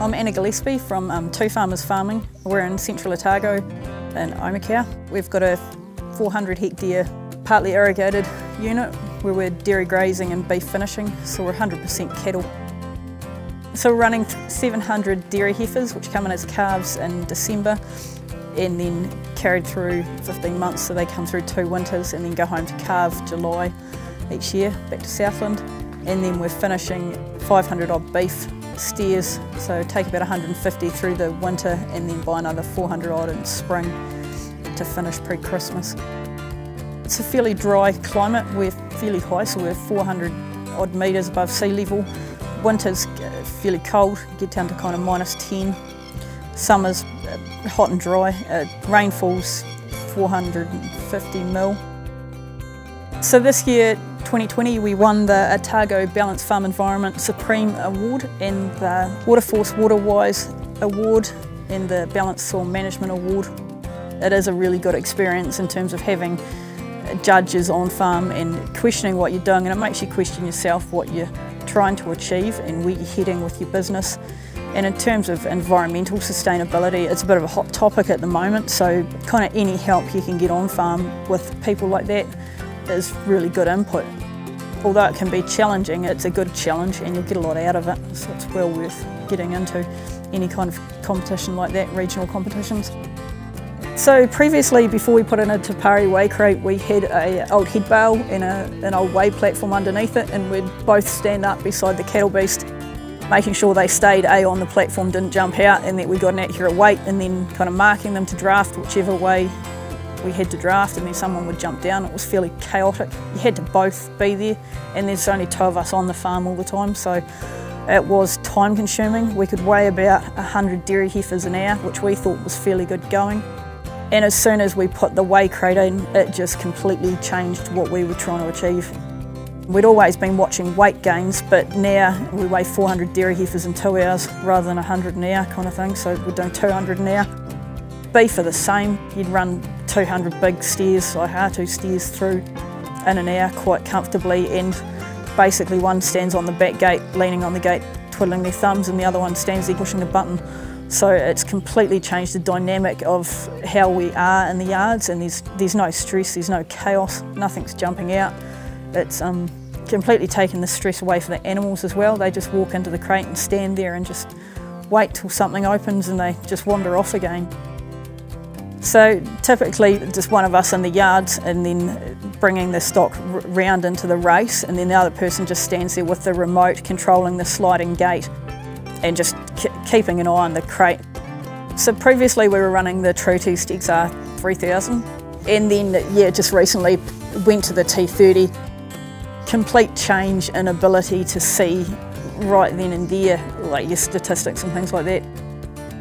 I'm Anna Gillespie from um, Two Farmers Farming. We're in central Otago in Omakau. We've got a 400 hectare partly irrigated unit where we're dairy grazing and beef finishing, so we're 100% cattle. So we're running 700 dairy heifers which come in as calves in December and then carried through 15 months so they come through two winters and then go home to calve July each year back to Southland and then we're finishing 500 odd beef steers, so take about 150 through the winter and then buy another 400 odd in spring to finish pre-Christmas. It's a fairly dry climate, we're fairly high, so we're 400 odd metres above sea level. Winter's fairly cold, get down to kind of minus 10. Summer's uh, hot and dry, uh, rainfall's 450 mil. So this year 2020 we won the Otago Ballance Farm Environment Supreme Award and the Waterforce Waterwise Award and the Ballance Soil Management Award. It is a really good experience in terms of having judges on farm and questioning what you're doing and it makes you question yourself what you're trying to achieve and where you're heading with your business. And in terms of environmental sustainability, it's a bit of a hot topic at the moment, so kind of any help you can get on farm with people like that is really good input. Although it can be challenging, it's a good challenge and you'll get a lot out of it, so it's well worth getting into any kind of competition like that, regional competitions. So previously, before we put in a Te Pari weigh crate, we had an old head bale and a, an old weigh platform underneath it and we'd both stand up beside the cattle beast making sure they stayed A on the platform, didn't jump out and that we got an accurate weight and then kind of marking them to draft whichever way we had to draft and then someone would jump down. It was fairly chaotic. You had to both be there and there's only two of us on the farm all the time so it was time consuming. We could weigh about 100 dairy heifers an hour which we thought was fairly good going. And as soon as we put the weigh crate in, it just completely changed what we were trying to achieve. We'd always been watching weight gains, but now we weigh 400 dairy heifers in two hours rather than 100 an hour kind of thing, so we're doing 200 an hour. Beef are the same, you'd run 200 big steers, like R2 steers through in an hour quite comfortably and basically one stands on the back gate, leaning on the gate, twiddling their thumbs and the other one stands there pushing a button. So it's completely changed the dynamic of how we are in the yards and there's, there's no stress, there's no chaos, nothing's jumping out. It's um, completely taken the stress away for the animals as well. They just walk into the crate and stand there and just wait till something opens and they just wander off again. So typically just one of us in the yards and then bringing the stock round into the race and then the other person just stands there with the remote controlling the sliding gate and just keeping an eye on the crate. So previously we were running the Tru-Test XR 3000 and then yeah just recently went to the T30. Complete change in ability to see right then and there like your statistics and things like that.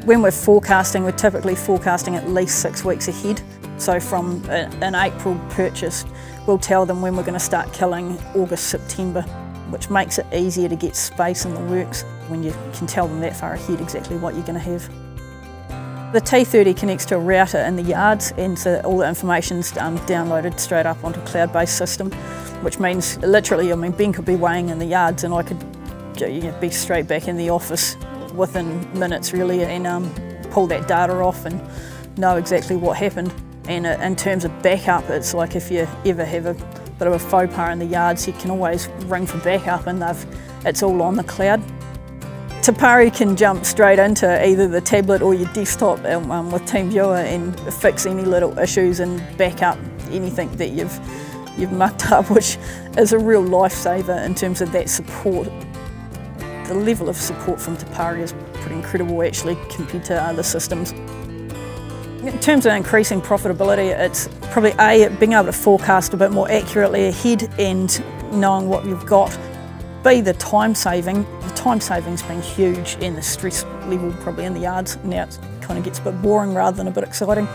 When we're forecasting, we're typically forecasting at least six weeks ahead. So from an April purchase, we'll tell them when we're going to start killing August, September, which makes it easier to get space in the works when you can tell them that far ahead exactly what you're going to have. The T30 connects to a router in the yards and so all the information's um, downloaded straight up onto a cloud-based system, which means literally, I mean, Ben could be weighing in the yards and I could you know, be straight back in the office within minutes really and um, pull that data off and know exactly what happened. And uh, in terms of backup, it's like if you ever have a bit of a faux pas in the yards, you can always ring for backup and it's all on the cloud. Te Pari can jump straight into either the tablet or your desktop um, um with TeamViewer and fix any little issues and back up anything that you've, you've mucked up, which is a real lifesaver in terms of that support the level of support from Te Pari is pretty incredible actually compared to other systems. In terms of increasing profitability, it's probably A, being able to forecast a bit more accurately ahead and knowing what you've got. B, the time saving. The time saving's been huge and the stress level probably in the yards now it kind of gets a bit boring rather than a bit exciting.